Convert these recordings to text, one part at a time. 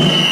you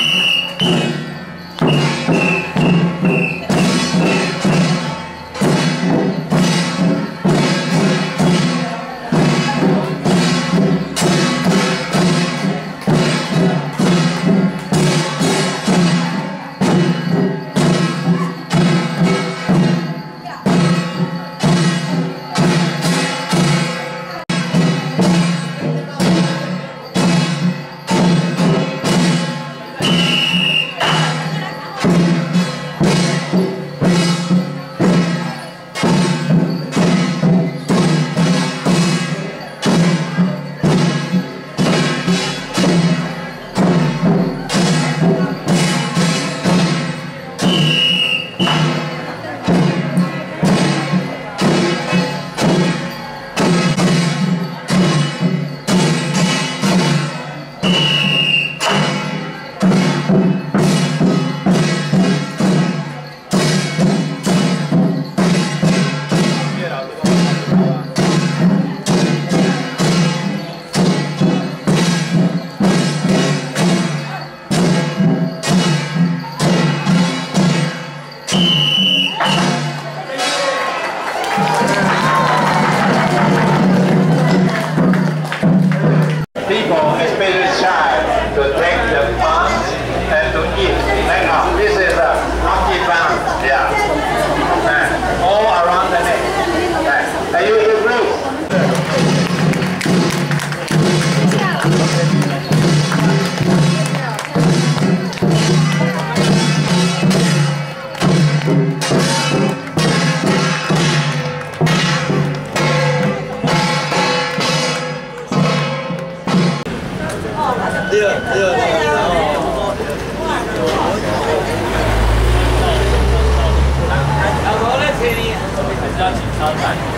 People, especially to take the fun and to eat. Right this is a monkey bounce. Yeah. All around the neck. Are you 对啊，对啊，对啊。好，来，请，